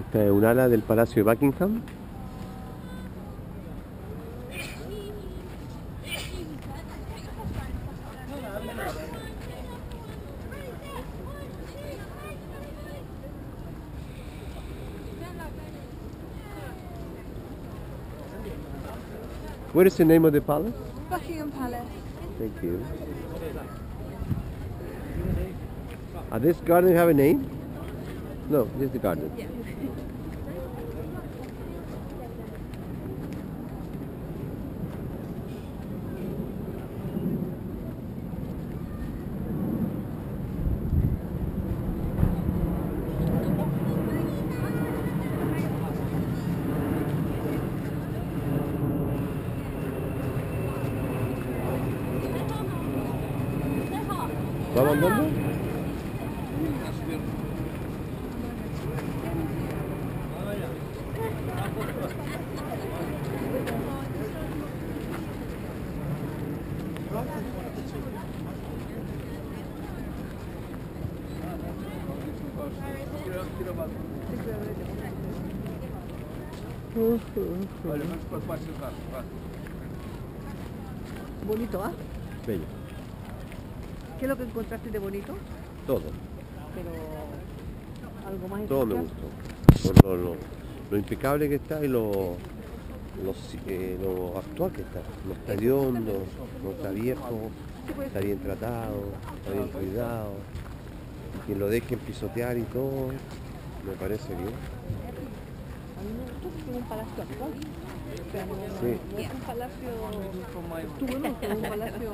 Esta es un ala del Palacio de Buckingham. What is the name of the palace? Buckingham Palace. Thank you. Uh, this garden have a name? No, just the garden. Yeah. ¿Vamos andando? Bonito, ¿ah? Bello. ¿Qué es lo que encontraste de bonito? Todo. Pero algo más Todo me gustó. Por lo, lo- lo impecable que está y lo, lo, eh, lo actual que está. No está hediondo, no está viejo, ¿Qué puede está bien tratado, está bien cuidado. Que lo dejen pisotear y todo, me parece bien. A mí me gustó porque es un palacio actual. Sí. no es un palacio estuvo no, es un palacio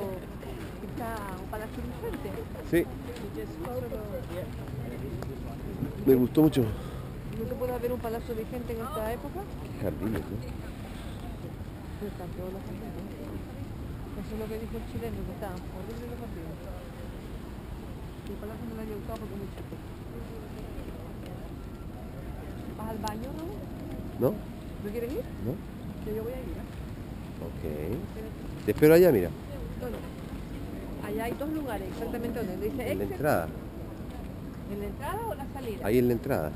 que está un palacio vigente. Sí, me gustó mucho. ¿No se puede haber un palacio vigente en esta época? Jardines, ¿no? Pues están todos los jardines. Eso es lo que dijo el chileno, que estaban horribles los jardines. El palacio no lo haya gustado porque es muy chico. ¿Vas al baño, no? ¿No? ¿No quieres ir? ¿No? Que yo voy a ir. ¿eh? Ok. Te espero allá, mira, ¿Dónde? Allá hay dos lugares, exactamente donde dice en la exit. entrada. ¿En la entrada o la salida? Ahí en la entrada.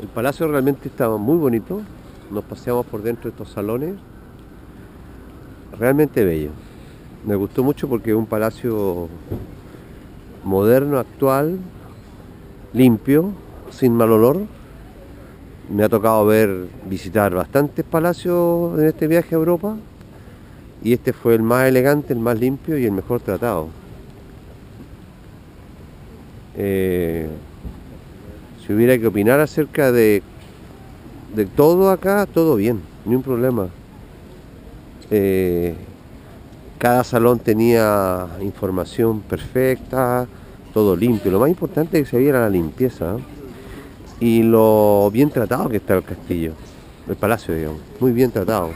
El palacio realmente estaba muy bonito. Nos paseamos por dentro de estos salones. Realmente bello. Me gustó mucho porque es un palacio moderno, actual, limpio, sin mal olor. Me ha tocado ver, visitar bastantes palacios en este viaje a Europa y este fue el más elegante, el más limpio y el mejor tratado. Eh, si hubiera que opinar acerca de, de todo acá, todo bien, ni un problema. Eh, cada salón tenía información perfecta, todo limpio. Lo más importante es que se viera la limpieza ¿eh? y lo bien tratado que está el castillo, el palacio, digamos, muy bien tratado.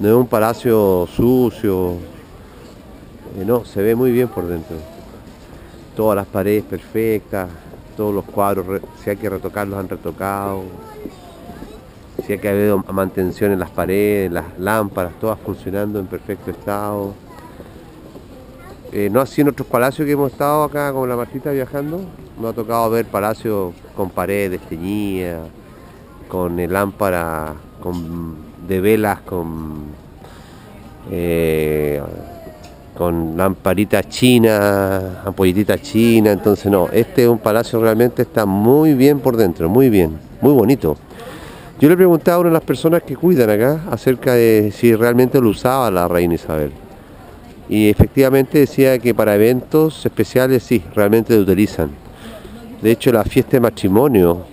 No es un palacio sucio, eh, no, se ve muy bien por dentro. Todas las paredes perfectas, todos los cuadros, si hay que retocarlos han retocado, si hay que haber mantención en las paredes, las lámparas, todas funcionando en perfecto estado. Eh, no así en otros palacios que hemos estado acá con la Martita viajando, nos ha tocado ver palacios con paredes teñidas, con eh, lámparas con, de velas con eh, con lamparitas chinas, ampolletitas chinas, entonces no, este es un palacio realmente está muy bien por dentro, muy bien, muy bonito. Yo le preguntaba a una de las personas que cuidan acá acerca de si realmente lo usaba la reina Isabel. Y efectivamente decía que para eventos especiales sí, realmente lo utilizan. De hecho, la fiesta de matrimonio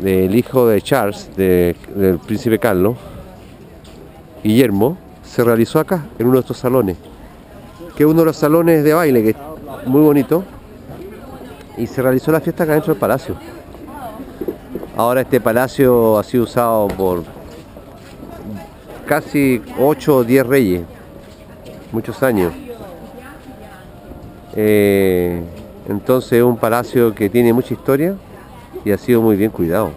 del hijo de Charles, de- del príncipe Carlos, Guillermo, se realizó acá, en uno de estos salones, que es uno de los salones de baile, que es muy bonito, y se realizó la fiesta acá dentro del palacio. Ahora este palacio ha sido usado por casi 8 o 10 reyes, muchos años. Eh, entonces es un palacio que tiene mucha historia y ha sido muy bien cuidado.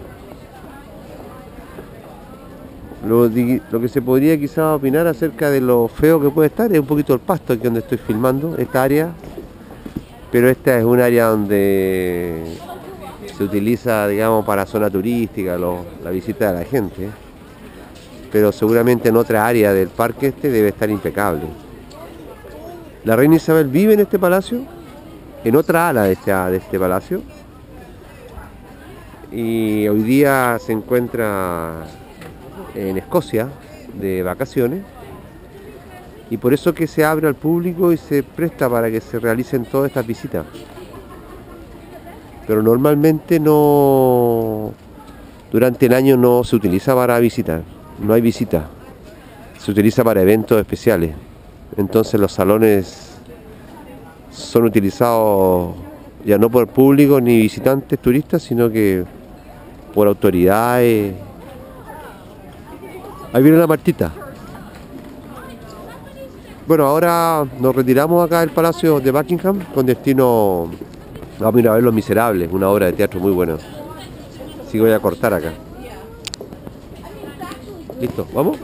Lo, que se podría quizás opinar acerca de lo feo que puede estar es un poquito el pasto aquí donde estoy filmando, esta área. Pero esta es un área donde se utiliza, digamos, para zona turística, la visita de la gente. Pero seguramente en otra área del parque este debe estar impecable. La reina Isabel vive en este palacio, en otra ala de este, de este palacio. Y hoy día se encuentra en Escocia de vacaciones. Y por eso que se abre al público y se presta para que se realicen todas estas visitas. Pero normalmente no, durante el año no se utiliza para visitar, no hay visita. Se utiliza para eventos especiales. Entonces los salones son utilizados ya no por público ni visitantes turistas, sino que por autoridades. Ahí viene la Martita. Bueno, ahora nos retiramos acá del Palacio de Buckingham con destino. A ir a ver Los Miserables, una obra de teatro muy buena. Así que voy a cortar acá. Listo, ¿vamos?